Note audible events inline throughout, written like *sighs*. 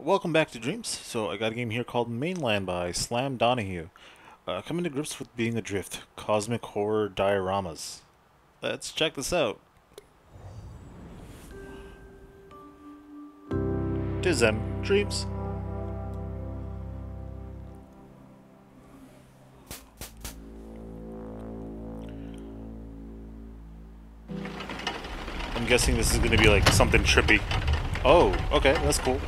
Welcome back to Dreams. So I got a game here called Mainland by Slam Donahue. Uh, coming to grips with being adrift. Cosmic horror dioramas. Let's check this out. Tis them, Dreams. I'm guessing this is going to be like something trippy. Oh, okay, that's cool.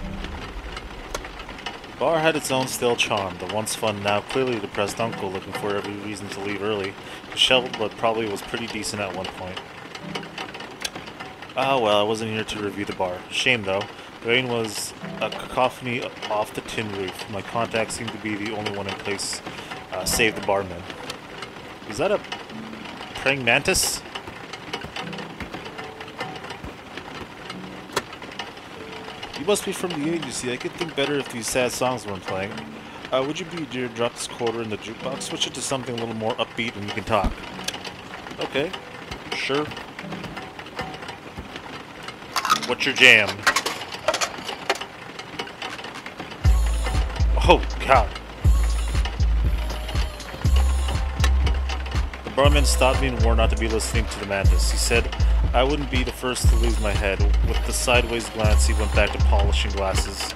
Bar had its own stale charm. The once fun, now clearly depressed uncle looking for every reason to leave early. Disheveled, but probably was pretty decent at one point. Ah well, I wasn't here to review the bar. Shame though. The rain was a cacophony off the tin roof. My contact seemed to be the only one in place, uh, save the barman. Is that a praying mantis? You must be from the agency. I could think better if these sad songs weren't playing. Uh, would you be dear drop this quarter in the jukebox? Switch it to something a little more upbeat and we can talk. Okay. Sure. What's your jam? Oh, God. The barman stopped me and warned not to be listening to the madness. He said I wouldn't be the first to lose my head. With the sideways glance, he went back to polishing glasses.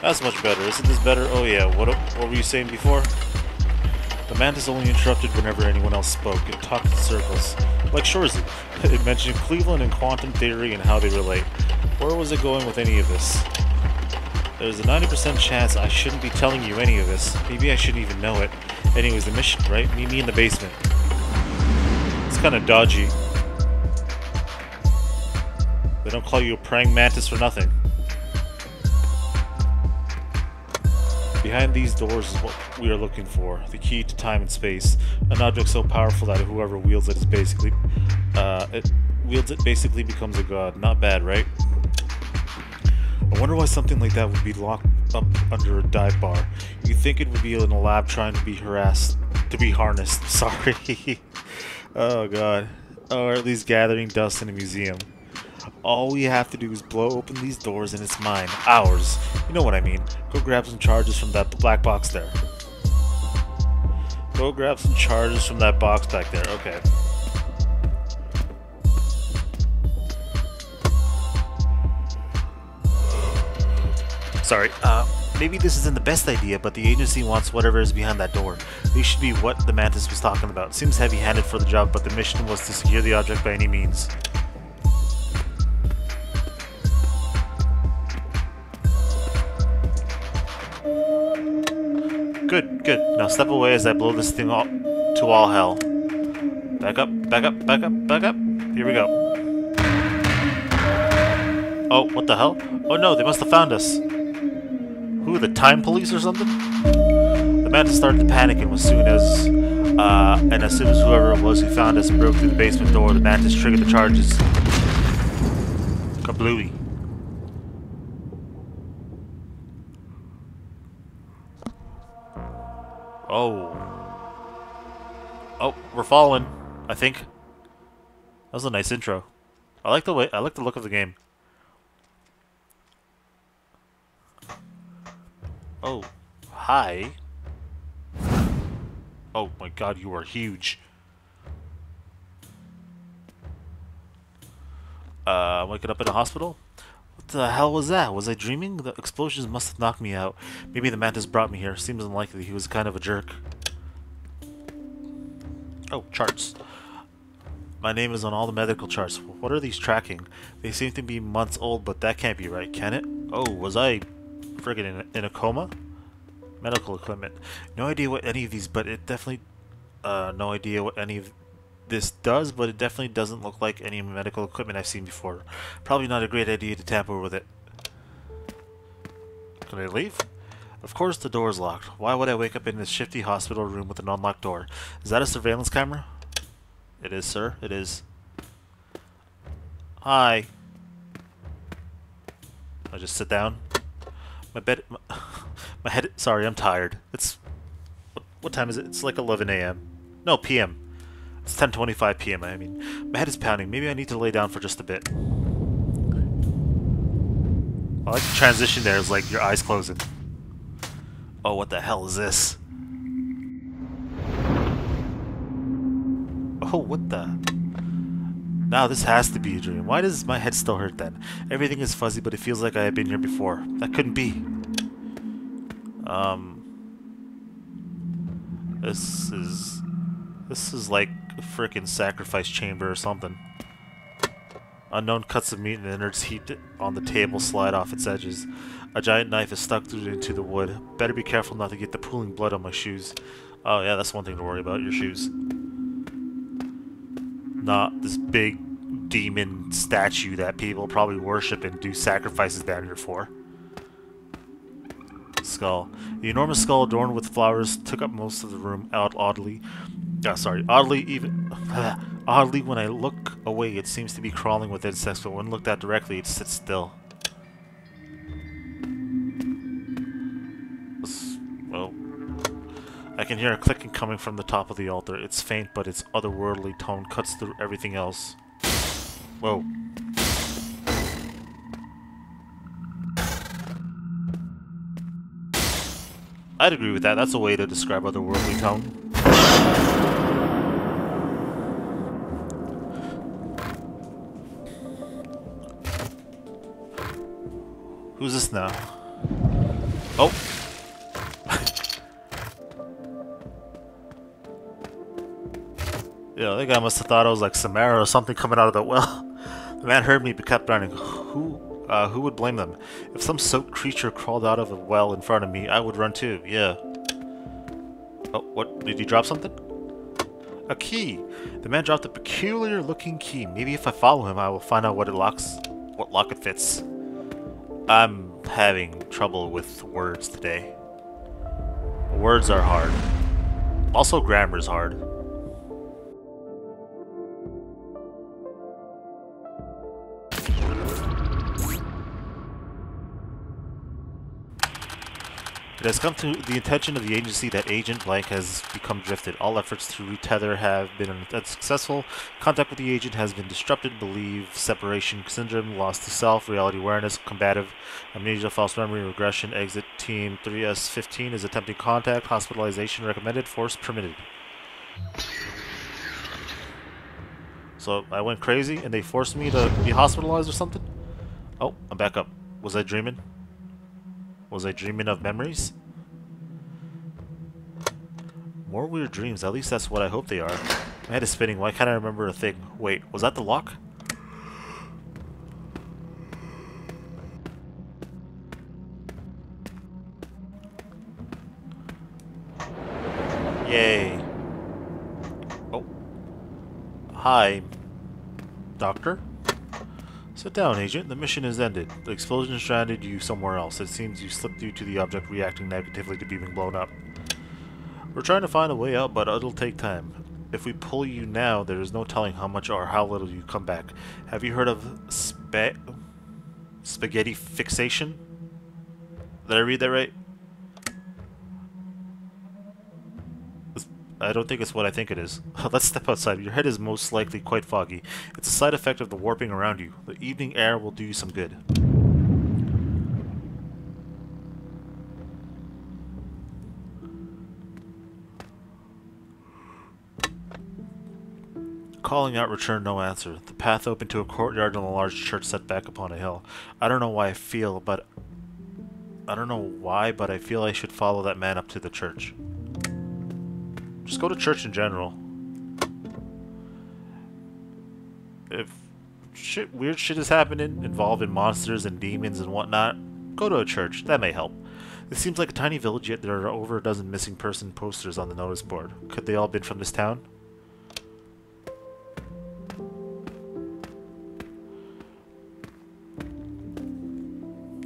That's much better. Isn't this better? Oh yeah, what, what were you saying before? The mantis only interrupted whenever anyone else spoke. It talked in circles. Like Shoresy. *laughs* It mentioned Cleveland and quantum theory and how they relate. Where was it going with any of this? There's a 90% chance I shouldn't be telling you any of this. Maybe I shouldn't even know it. Anyways, the mission, right? Meet me in the basement. It's kind of dodgy. They don't call you a praying mantis for nothing. Behind these doors is what we are looking for. The key to time and space. An object so powerful that whoever wields it is basically... Uh, it wields it basically becomes a god. Not bad, right? I wonder why something like that would be locked up under a dive bar. You'd think it would be in a lab trying to be harassed, to be harnessed. *laughs* Sorry. oh god. Or at least gathering dust in a museum. All we have to do is blow open these doors and it's mine. Ours. You know what I mean. Go grab some charges from that black box there. Go grab some charges from that box back there. Okay. Sorry. Uh, maybe this isn't the best idea, but the agency wants whatever is behind that door. These should be what the Mantis was talking about. Seems heavy-handed for the job, but the mission was to secure the object by any means. Good, good. Now step away as I blow this thing all to all hell. Back up, back up, back up, back up. Here we go. Oh, what the hell? Oh no, they must have found us. Who, the time police or something? The mantis started to panic and as soon as, uh, and as soon as whoever it was who found us broke through the basement door, the mantis triggered the charges. Kablooey. Oh. Oh, we're falling, I think. That was a nice intro. I like the way I like the look of the game. Oh, hi. Oh my god, you are huge. Uh, waking up in a hospital? What the hell was that? Was I dreaming? The explosions must have knocked me out. Maybe the mantis brought me here. Seems unlikely. He was kind of a jerk. Oh, charts. My name is on all the medical charts. What are these tracking? They seem to be months old, but that can't be right, can it? Oh, was I friggin' in, in a coma? Medical equipment. No idea what any of these, but it definitely... Uh, no idea what any of this does, but it definitely doesn't look like any medical equipment I've seen before. Probably not a great idea to tamper with it. Can I leave? Of course the door is locked. Why would I wake up in this shifty hospital room with an unlocked door? Is that a surveillance camera? It is, sir. It is. Hi. I just sit down. My bed... My, *laughs* my head... Sorry, I'm tired. It's... What, what time is it? It's like 11 a.m. No, p.m. It's 10.25 p.m. I mean, my head is pounding. Maybe I need to lay down for just a bit. I like the transition there. It's like your eyes closing. Oh, what the hell is this? Oh, what the? Now this has to be a dream. Why does my head still hurt then? Everything is fuzzy, but it feels like I have been here before. That couldn't be. Um... This is... This is like a freaking sacrifice chamber or something. Unknown cuts of meat and innards heaped on the table slide off its edges. A giant knife is stuck through into the wood. Better be careful not to get the pooling blood on my shoes. Oh yeah, that's one thing to worry about, your shoes. Not this big demon statue that people probably worship and do sacrifices down here for. Skull. The enormous skull adorned with flowers took up most of the room out oddly. Uh, sorry, oddly even... *sighs* oddly, when I look away, it seems to be crawling with insects, but when looked at directly, it sits still. Can hear a clicking coming from the top of the altar. It's faint, but its otherworldly tone cuts through everything else. Whoa. I'd agree with that. That's a way to describe otherworldly tone. Who's this now? Oh! Yeah, that guy must have thought I was like Samara or something coming out of the well. The man heard me but kept running. Who uh, who would blame them? If some soaked creature crawled out of a well in front of me, I would run too, yeah. Oh, what? Did he drop something? A key! The man dropped a peculiar looking key. Maybe if I follow him, I will find out what it locks, what lock it fits. I'm having trouble with words today. Words are hard. Also, grammar is hard. It has come to the attention of the agency that Agent Blank has become drifted. All efforts to retether have been unsuccessful. Contact with the agent has been disrupted. Believe separation syndrome, loss to self, reality awareness, combative amnesia, false memory, regression. Exit team 3S15 is attempting contact. Hospitalization recommended. Force permitted. So I went crazy and they forced me to be hospitalized or something? Oh, I'm back up. Was I dreaming? Was I dreaming of memories? More weird dreams, at least that's what I hope they are. My head is spinning, why can't I remember a thing? Wait, was that the lock? Yay. Oh. Hi. Doctor? Sit down, Agent. The mission is ended. The explosion stranded you somewhere else. It seems you slipped due to the object reacting negatively to being blown up. We're trying to find a way out, but it'll take time. If we pull you now, there is no telling how much or how little you come back. Have you heard of spa spaghettification? Did I read that right? I don't think it's what I think it is. *laughs* Let's step outside. Your head is most likely quite foggy. It's a side effect of the warping around you. The evening air will do you some good. Calling out returned no answer. The path opened to a courtyard and a large church set back upon a hill. I don't know why I feel, but... I don't know why, but I feel I should follow that man up to the church. Just go to church in general. If shit, weird shit is happening, involving monsters and demons and whatnot, go to a church. That may help. It seems like a tiny village, yet there are over a dozen missing person posters on the notice board. Could they all been from this town?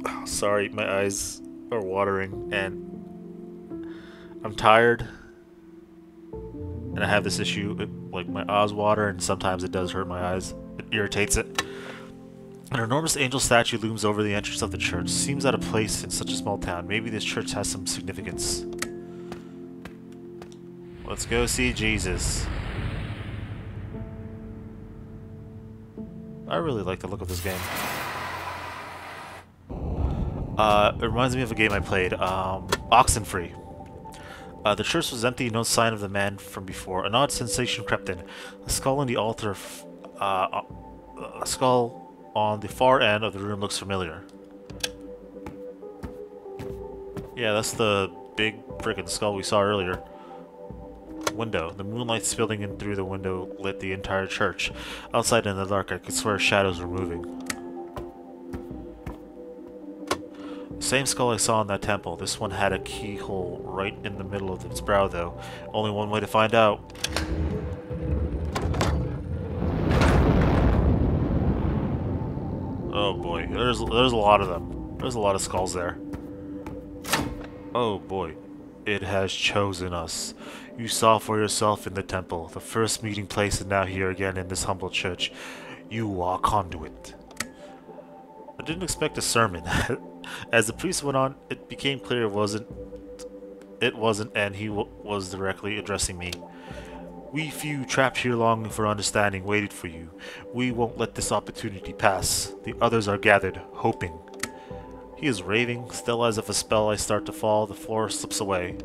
*sighs* Sorry, my eyes are watering and I'm tired and I have this issue like my eyes water and sometimes it does hurt my eyes. It irritates it. An enormous angel statue looms over the entrance of the church. Seems out of place in such a small town. Maybe this church has some significance. Let's go see Jesus. I really like the look of this game. Uh, it reminds me of a game I played, um, Oxenfree. Uh, the church was empty, no sign of the man from before. An odd sensation crept in. A skull on the altar, uh, uh, a skull on the far end of the room looks familiar. Yeah, that's the big freaking skull we saw earlier. Window. The moonlight spilling in through the window lit the entire church. Outside in the dark, I could swear shadows were moving. Same skull I saw in that temple. This one had a keyhole right in the middle of its brow, though. Only one way to find out. Oh boy, there's there's a lot of them. There's a lot of skulls there. Oh boy, it has chosen us. You saw for yourself in the temple, the first meeting place, and now here again in this humble church. You are conduit. I didn't expect a sermon. *laughs* As the priest went on, it became clear it wasn't. It wasn't, and he was directly addressing me. We few trapped here longing for understanding waited for you. We won't let this opportunity pass. The others are gathered, hoping. He is raving, still as if a spell I start to fall, the floor slips away.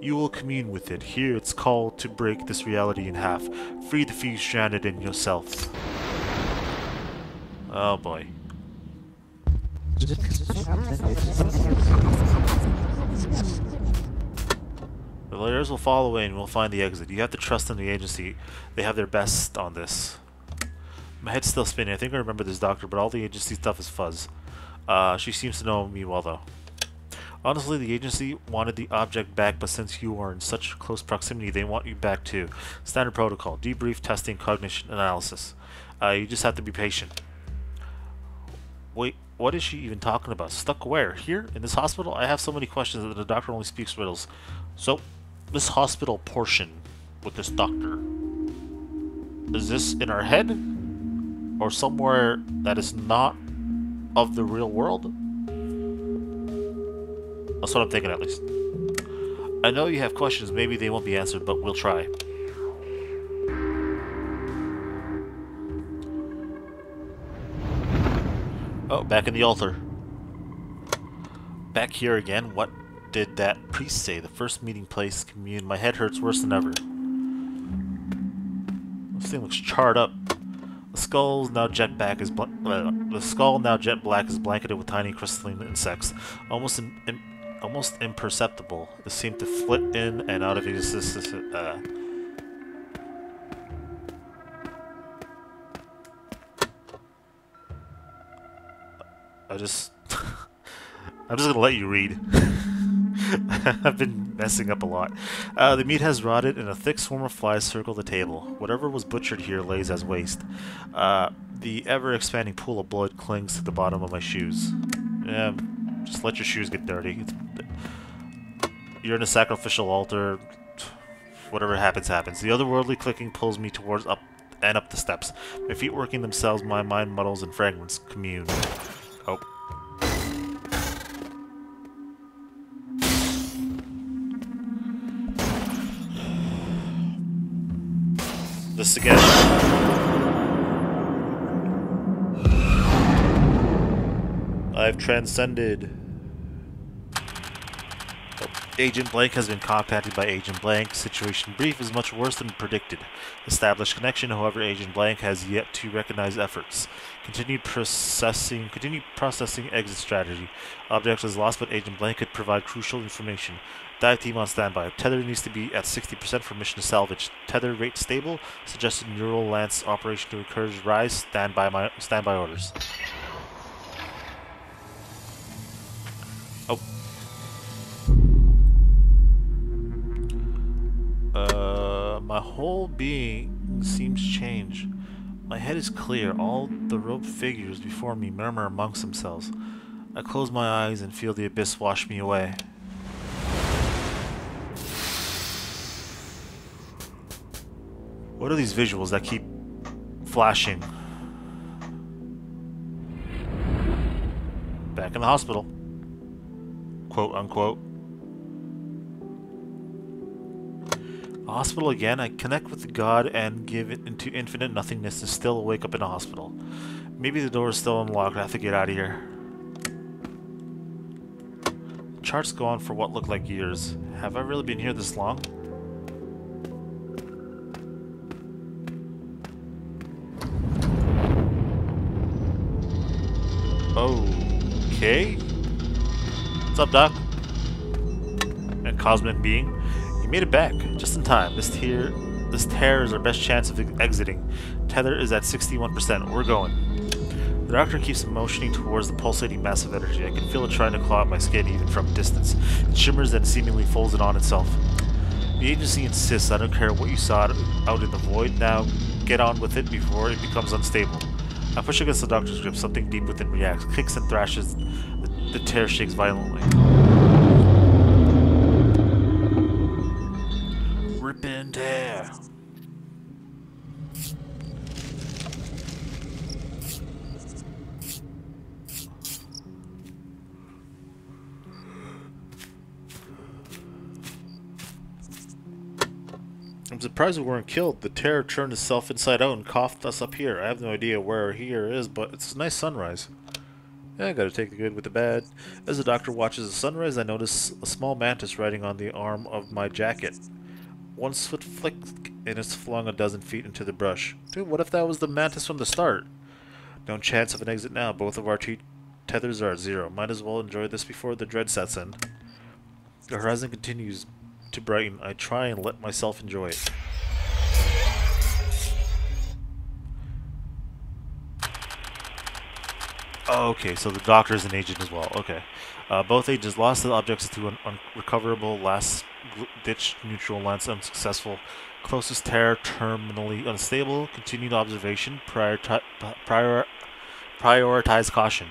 You will commune with it. Here it's called to break this reality in half. Free the few stranded in yourself. Oh boy. The lawyers will follow in and we'll find the exit. You have to trust in the agency. They have their best on this. My head's still spinning. I think I remember this doctor, but all the agency stuff is fuzz. Uh, she seems to know me well, though. Honestly, the agency wanted the object back, but since you are in such close proximity, they want you back too. Standard protocol. Debrief, testing, cognition, analysis. Uh, you just have to be patient. Wait, what is she even talking about? Stuck where? Here? In this hospital? I have so many questions that the doctor only speaks riddles. So, this hospital portion with this doctor, is this in our head? Or somewhere that is not of the real world? That's what I'm thinking at least. I know you have questions, maybe they won't be answered, but we'll try. Back in the altar. Back here again. What did that priest say? The first meeting place commune. My head hurts worse than ever. This thing looks charred up. The skull now jet black is uh, the skull now jet black is blanketed with tiny crystalline insects, almost in, in, almost imperceptible. They seem to flit in and out of existence. Uh, I just... *laughs* I'm just gonna let you read. *laughs* I've been messing up a lot. Uh, the meat has rotted and a thick swarm of flies circle the table. Whatever was butchered here lays as waste. Uh, the ever-expanding pool of blood clings to the bottom of my shoes. Yeah, just let your shoes get dirty. You're in a sacrificial altar. Whatever happens, happens. The otherworldly clicking pulls me towards up and up the steps. My feet working themselves, my mind muddles and fragments commune. Oh. This again. I've transcended. Agent Blank has been contacted by Agent Blank. Situation brief is much worse than predicted. Established connection, however, Agent Blank has yet to recognize efforts. Continued processing continued processing exit strategy. Object is lost, but Agent Blank could provide crucial information. Dive team on standby. Tether needs to be at 60% for mission salvage. Tether rate stable. Suggested neural lance operation to encourage rise. Standby my standby orders. My whole being seems changed. My head is clear. All the robed figures before me murmur amongst themselves. I close my eyes and feel the abyss wash me away. What are these visuals that keep flashing? Back in the hospital. Quote unquote. Hospital again? I connect with god and give it into infinite nothingness and still wake up in a hospital. Maybe the door is still unlocked. I have to get out of here. Charts go on for what look like years. Have I really been here this long? Okay. What's up, Doc? And Cosmic Being? Made it back, just in time. This tier, this tear is our best chance of exiting. Tether is at 61%. We're going. The doctor keeps motioning towards the pulsating mass of energy. I can feel it trying to claw at my skin even from distance. It shimmers and seemingly folds it on itself. The agency insists I don't care what you saw out in the void. Now, get on with it before it becomes unstable. I push against the doctor's grip. Something deep within reacts, kicks and thrashes. The tear shakes violently. Surprised we weren't killed. The terror turned itself inside out and coughed us up here. I have no idea where here is, but it's a nice sunrise. Yeah, I gotta take the good with the bad. As the doctor watches the sunrise, I notice a small mantis riding on the arm of my jacket. One swift flick, and it's flung a dozen feet into the brush. Dude, what if that was the mantis from the start? No chance of an exit now. Both of our tethers are at zero. Might as well enjoy this before the dread sets in. The horizon continues, to brighten, I try and let myself enjoy it. Okay, so the doctor is an agent as well. Okay. Uh, both agents lost the objects to an unrecoverable last-ditch neural lance unsuccessful. Closest terror terminally unstable. Continued observation. Prior prior prioritize caution.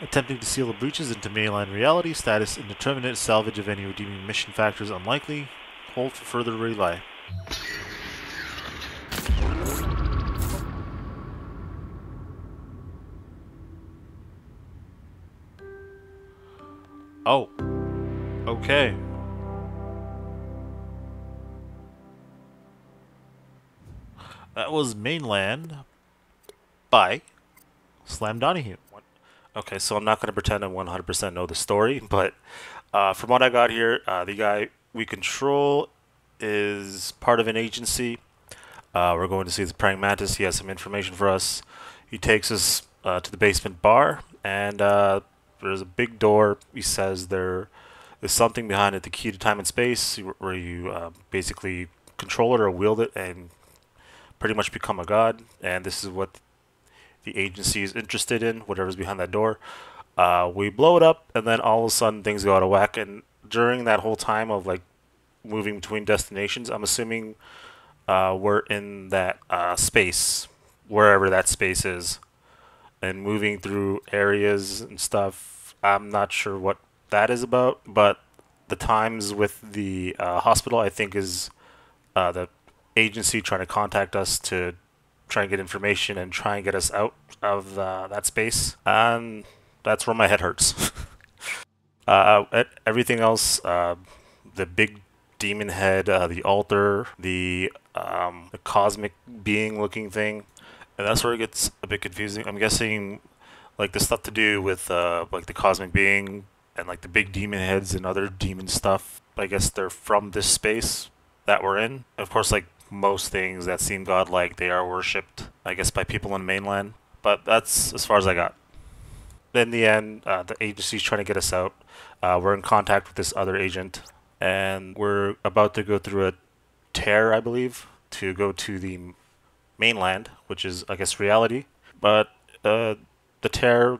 Attempting to seal the breaches into mainline reality, status indeterminate, salvage of any redeeming mission factors unlikely, hold for further relay. Oh. Okay. That was mainland by Slam Donahue. Okay, so I'm not going to pretend I 100% know the story, but uh, from what I got here, uh, the guy we control is part of an agency. Uh, we're going to see the praying mantis. He has some information for us. He takes us uh, to the basement bar, and uh, there's a big door. He says there is something behind it, the key to time and space, where you uh, basically control it or wield it and pretty much become a god. And this is what the agency is interested in, whatever's behind that door. Uh, we blow it up, and then all of a sudden things go out of whack. And during that whole time of like moving between destinations, I'm assuming uh, we're in that uh, space, wherever that space is, and moving through areas and stuff. I'm not sure what that is about, but the times with the uh, hospital, I think, is uh, the agency trying to contact us to try and get information and try and get us out of uh, that space. And that's where my head hurts. *laughs* uh, everything else, uh, the big demon head, uh, the altar, the, um, the cosmic being looking thing, and that's where it gets a bit confusing. I'm guessing like the stuff to do with uh, like the cosmic being and like the big demon heads and other demon stuff. I guess they're from this space that we're in. Of course, like most things that seem godlike, they are worshipped, I guess, by people in mainland. But that's as far as I got. In the end, uh, the agency's trying to get us out. Uh, we're in contact with this other agent, and we're about to go through a tear, I believe, to go to the mainland, which is, I guess, reality. But uh, the tear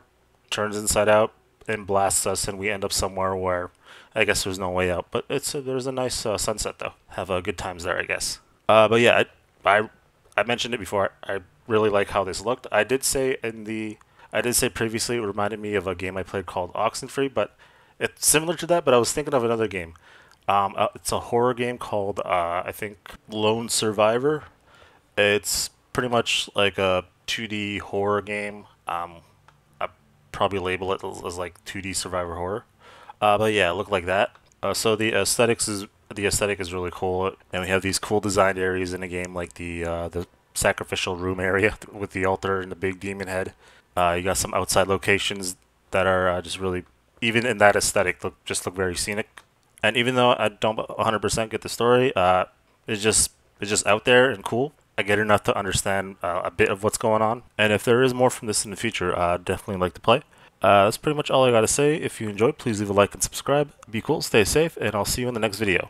turns inside out and blasts us, and we end up somewhere where I guess there's no way out. But it's a, there's a nice uh, sunset though. Have uh, good times there, I guess. Uh, but yeah, I, I, I mentioned it before. I really like how this looked. I did say in the I did say previously it reminded me of a game I played called Oxenfree, but it's similar to that. But I was thinking of another game. Um, uh, it's a horror game called uh, I think Lone Survivor. It's pretty much like a 2D horror game. Um, I probably label it as, as like 2D survivor horror. Uh, but yeah, it looked like that. Uh, so the aesthetics is the aesthetic is really cool, and we have these cool designed areas in the game, like the uh, the sacrificial room area *laughs* with the altar and the big demon head. Uh, you got some outside locations that are uh, just really, even in that aesthetic, look just look very scenic. And even though I don't 100% get the story, uh, it's just it's just out there and cool. I get enough to understand uh, a bit of what's going on. And if there is more from this in the future, uh, definitely like to play. Uh, that's pretty much all I got to say. If you enjoyed, please leave a like and subscribe. Be cool, stay safe, and I'll see you in the next video.